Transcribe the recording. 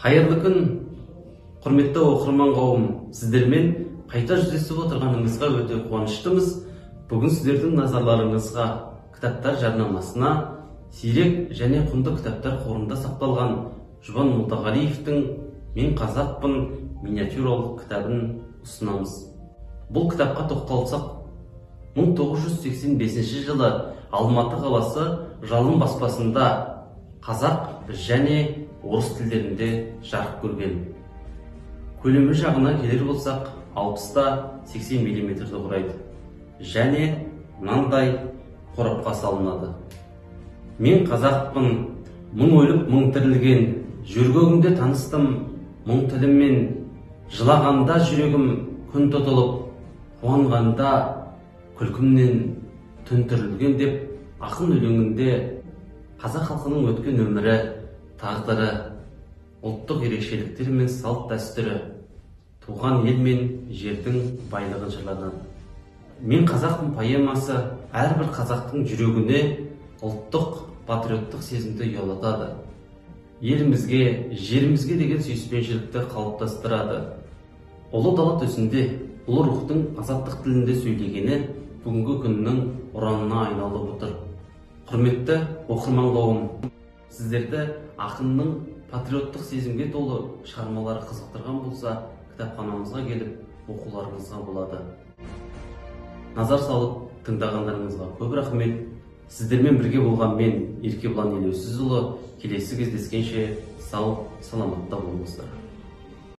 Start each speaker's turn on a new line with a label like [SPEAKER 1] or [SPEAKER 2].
[SPEAKER 1] қайырлы күн құрметті оқырман қауым сіздермен қайта жүздесіп отырғанымызға өте қуаныштымыз. Бүгін сіздердің назарларыңызға кітаптар жарнамасына сирек және құнды кітаптар қорында сақталған жұбан молдағалиевтің мен қазақпын миниатюралық кітабын ұсынамыз. Бұл кітапқа тоқталсақ 1985 жылы алматы қаласы жалын баспасында қазақ және орыс тілдерінде жарық көрген. Көлемі жағына келер болсақ 60-та 80 миллиметрді құрайды және мынандай қорапқа салынады. Мен қазақпын мың өліп мың тірілген жөргегімде таныстым мұң тіліммен. Жылағанда жүрегім күн тұтылып қуанғанда күлкімнен түн түрілген деп ақын өлеңінде қазақ халқының өткен өмірі тағдыры ұлттық ерекшеліктері мен салт дәстүрі туған ел мен жердің байлығын жырланады мен қазақпын поэмасы әрбір қазақтың жүрегіне ұлттық патриоттық сезімді ұялатады. Елімізге жерімізге деген сүйіспеншілікті қалыптастырады. Ұлы дала төсінде ұлы рухтың азаттық тілінде сөйлегені бүгінгі күннің ұранына айналып отыр. Құрметті оқырман қауым сіздерді ақынның патриоттық сезімге толы шығармалары қызықтырған болса кітапханамызға келіп оқуларыңызға болады. Назар салып тыңдағандарыңызға көп рахмет. Сіздермен бірге болған мен еркебұлан елеусізұлы келесі кездескенше сау саламатта болыңыздар.